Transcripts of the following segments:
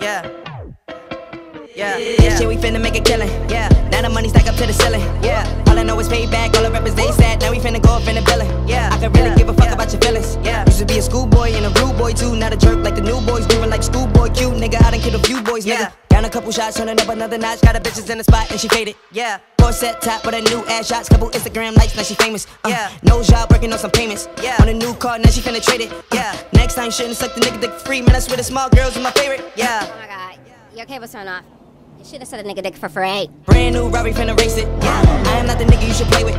Yeah. Yeah, yeah. Shit, we finna make a killing. Yeah, now the money stack up to the ceiling. Yeah, all I know is payback. All the rappers they sad. Now we finna go up in the billing. Yeah, I can really yeah. give a fuck yeah. about your feelings. Yeah, used to be a schoolboy and a rude boy too. Not a jerk like the new boys, doing like schoolboy cute. Nigga, I done killed a few boys. Nigga. Yeah down a couple shots, turning up another notch. Got a bitches in the spot and she faded. Yeah. Four set top with a new ass shots, couple Instagram likes, now she famous. Uh, Yeah. No job, working on some payments. Yeah. On a new car, now she finna trade it. Uh, Yeah. Next time, shouldn't suck the nigga dick free. Man, I swear the small girls are my favorite. Yeah. Oh my god. Your cable's turned off. You should have said a nigga dick for free. Brand new Robbie finna race it. Yeah. I am not the nigga you should play with.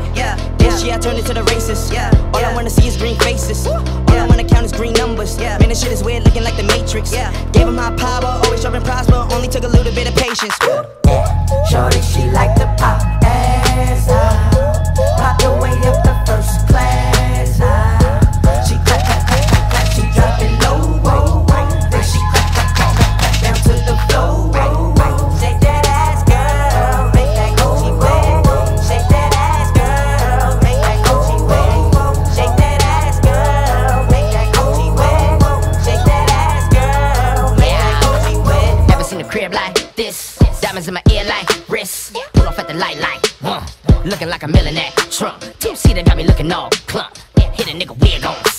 Yeah. This Yeah. year I turned into the racist. Yeah. All I wanna see is green faces. All Yeah. I wanna count is green numbers. Yeah. Man, this shit is weird, looking like the Matrix. Yeah. Gave him my power, always sharp and prosper. Only took a little bit of patience. Yeah, Shorty, she like to pop Diamonds in my ear like wrist. Pull off at the light like one. Looking like a millionaire. Trump. Two seater got me looking all clump. Hit a nigga wig on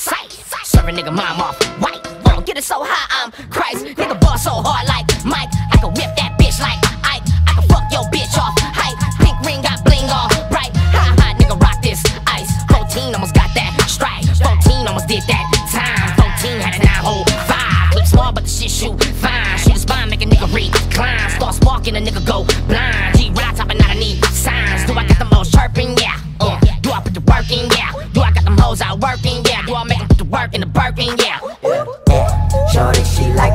Start sparking, a nigga go blind. G ride topping out, I need signs. Do I got the most chirping? Yeah. Uh, do I put the work in? Yeah. Do I got them hoes out working? Yeah. Do I make them put the work in the Birkin? Yeah. Shorty, she like